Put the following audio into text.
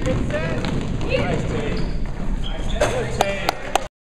good.